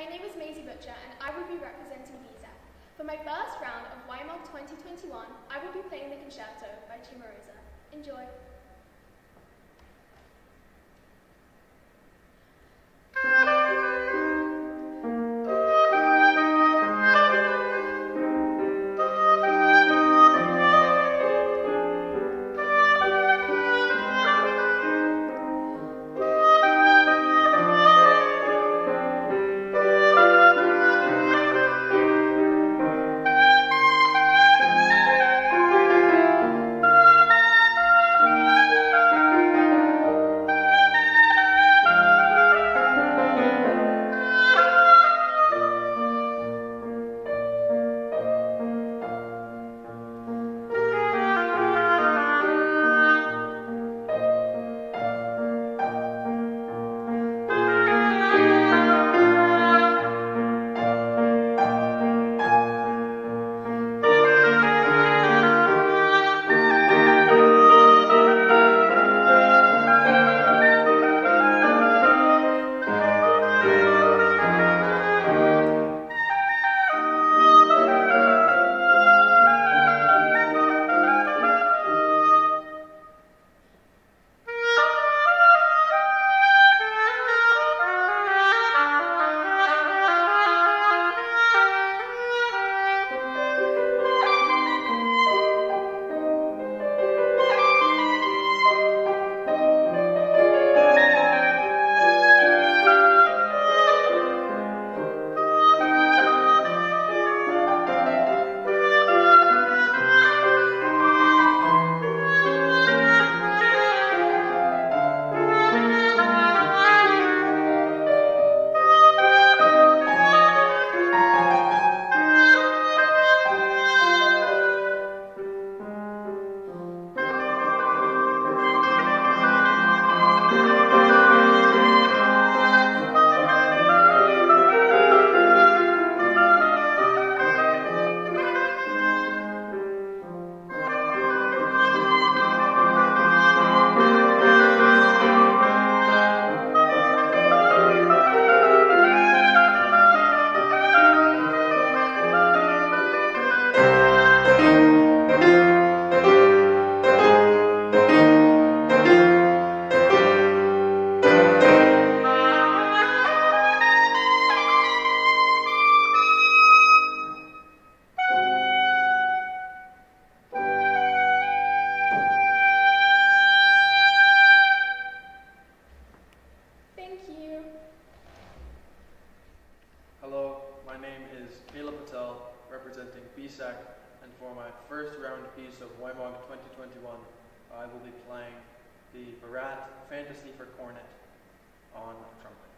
my name is Maisie Butcher and I will be representing BSAK. For my first round of YMOG 2021, I will be playing the concerto by Cimarosa. Enjoy! Name is Mila Patel, representing BSAK, and for my first round piece of YMOG 2021, I will be playing the Barat Fantasy for Cornet on trumpet.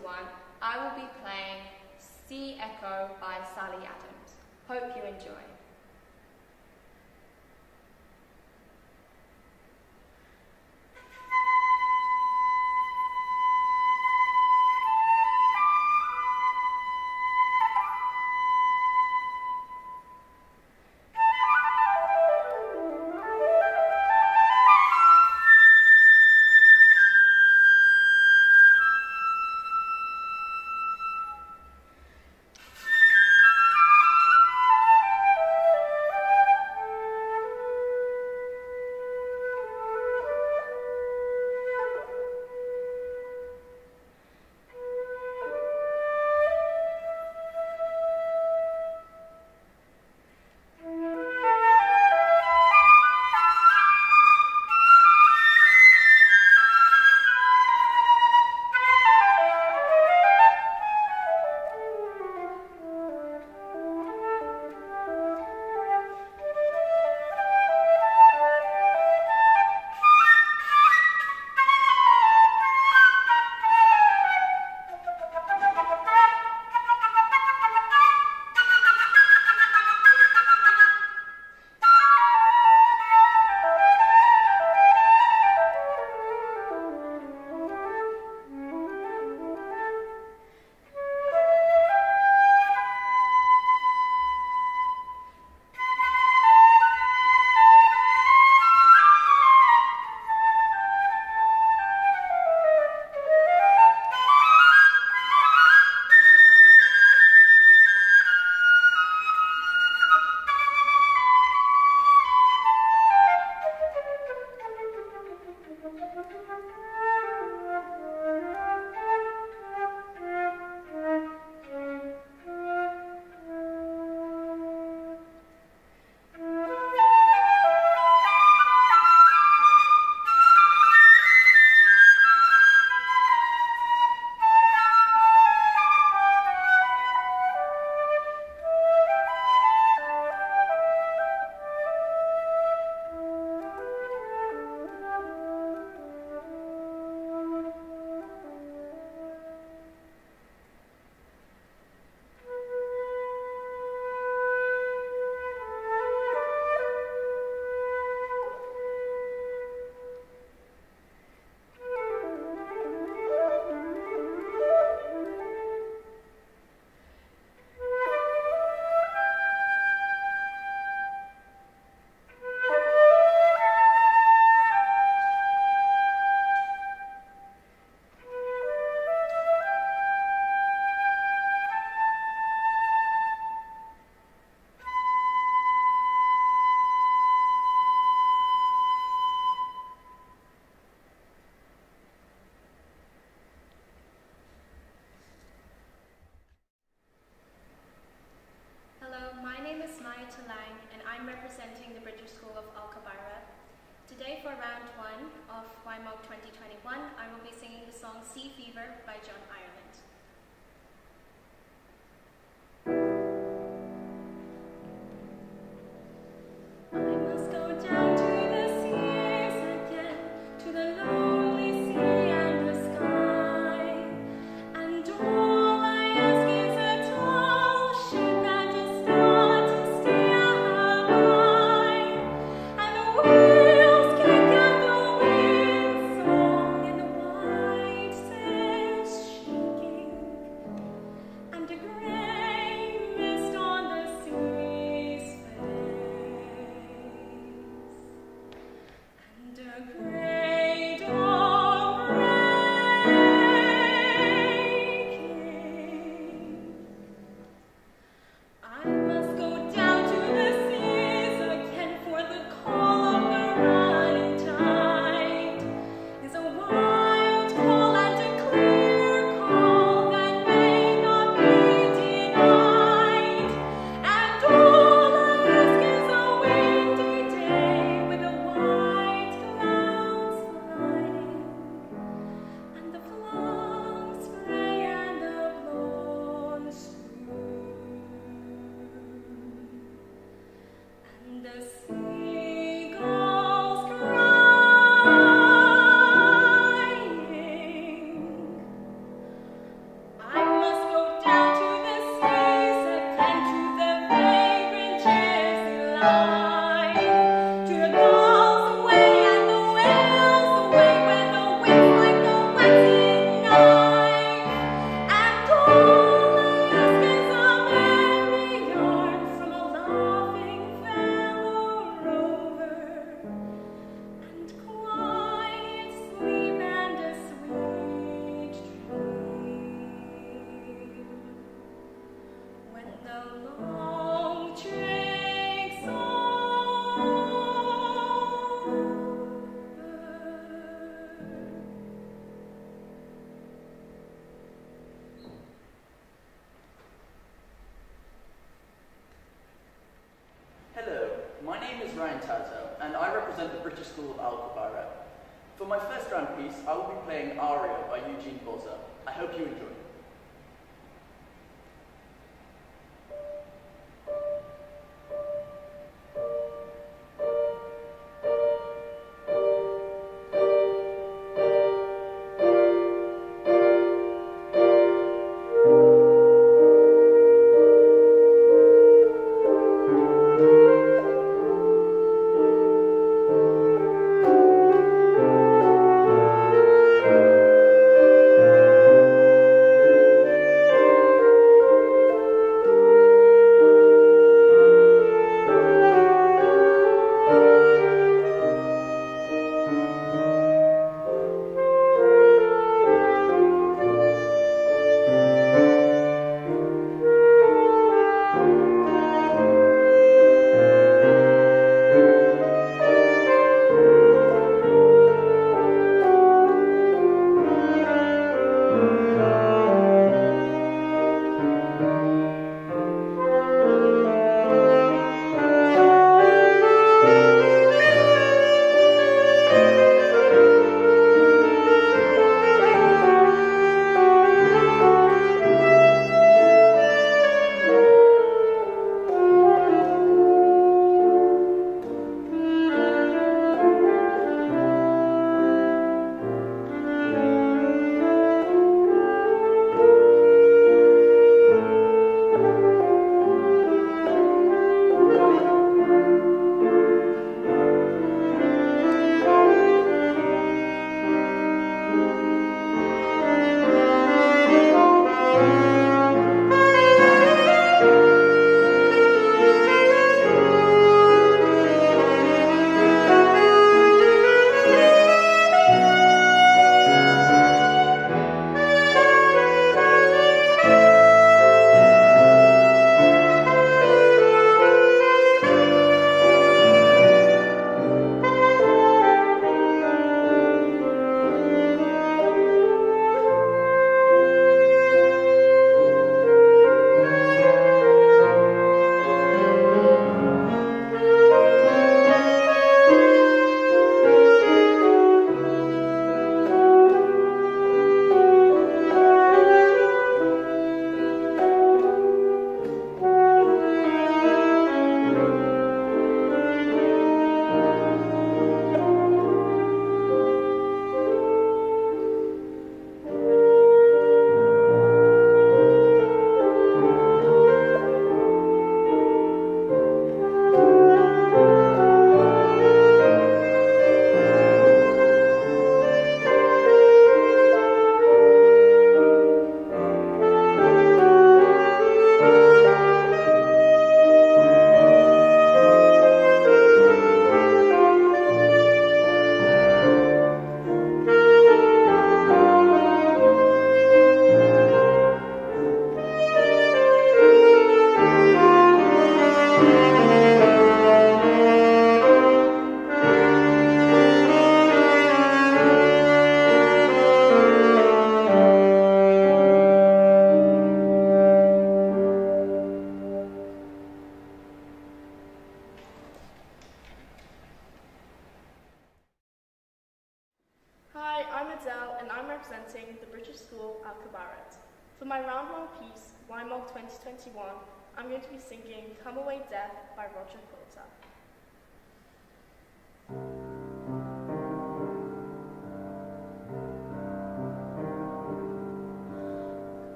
2021, I will be playing Sea Echo by Sally Adams. Hope you enjoy.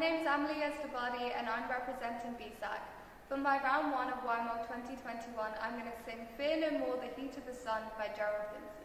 My name is Amelie Estabadi and I'm representing BSAK. For my round one of YMOG 2021, I'm going to sing Fear No More, The Heat of the Sun by Gerald Finzi.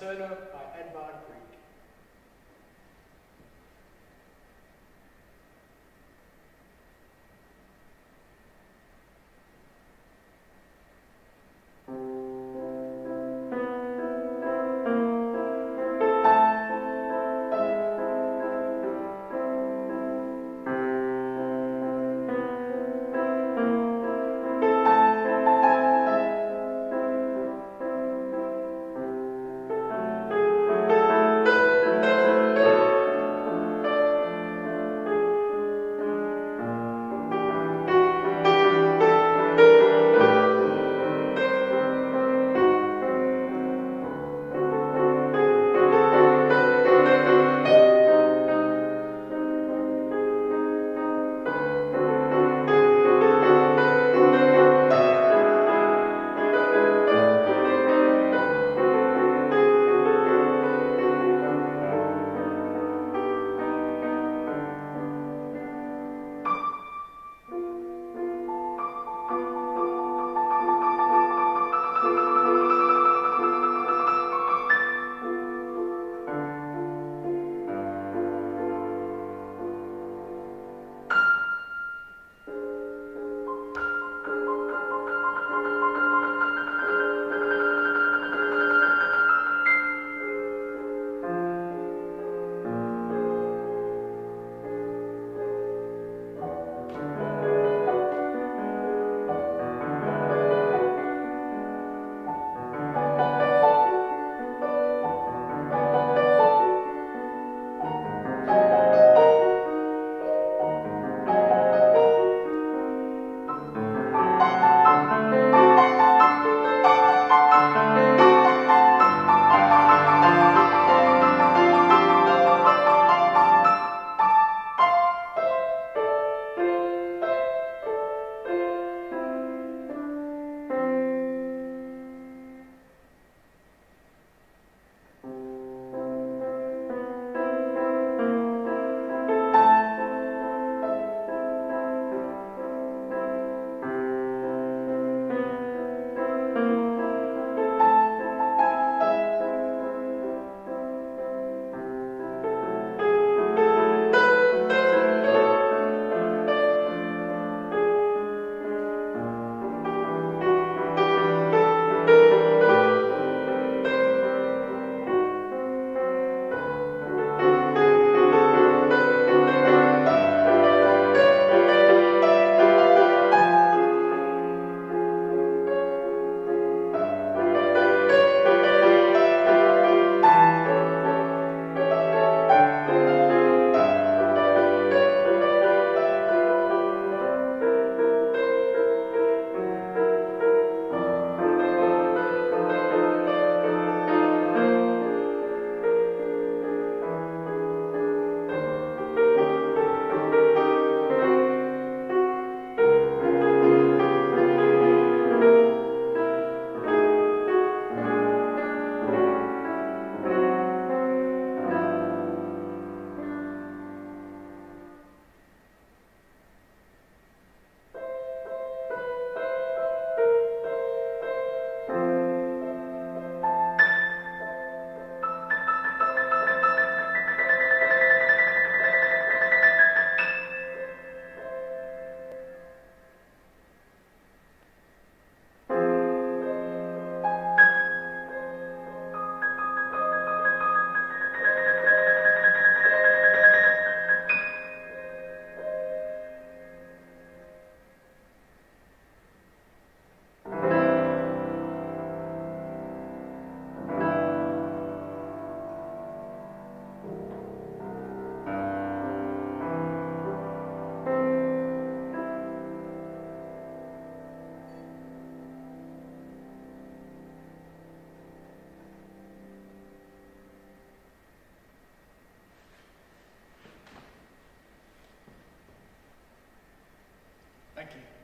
Nocturno by Edvard Grieg. Thank.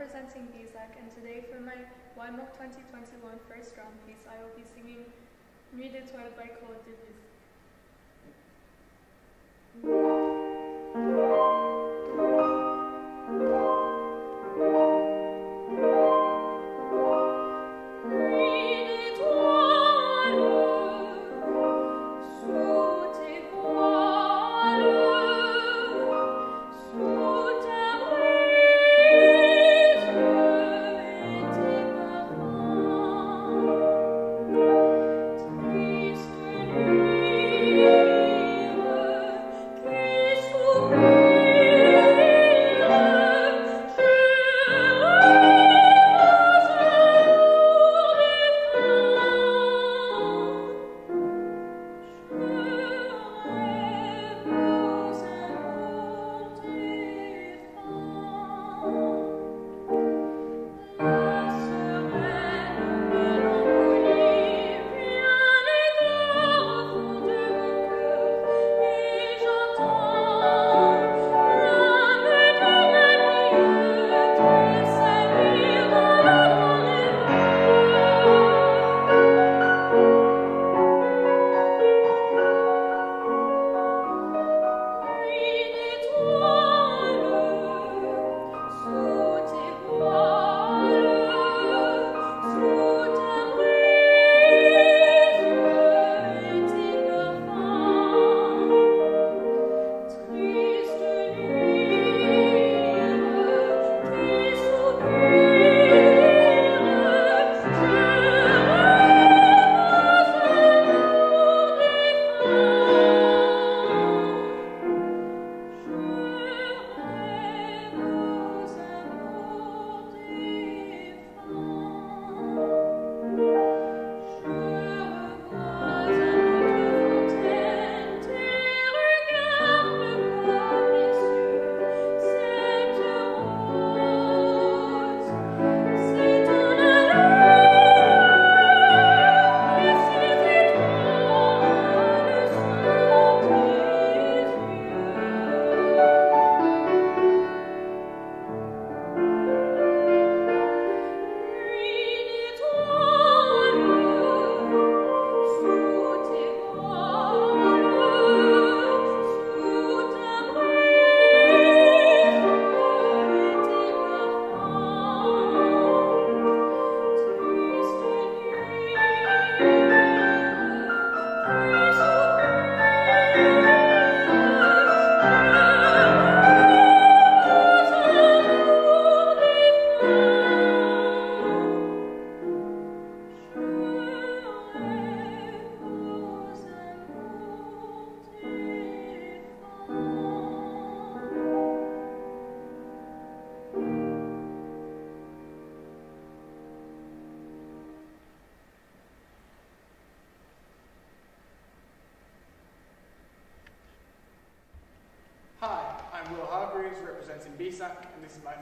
Representing BSAK, and today for my YMOG 2021 first round piece, I will be singing Nuit d'étoiles by Claude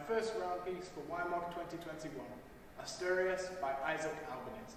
first round piece for YMOG 2021, Asturias by Isaac Albéniz.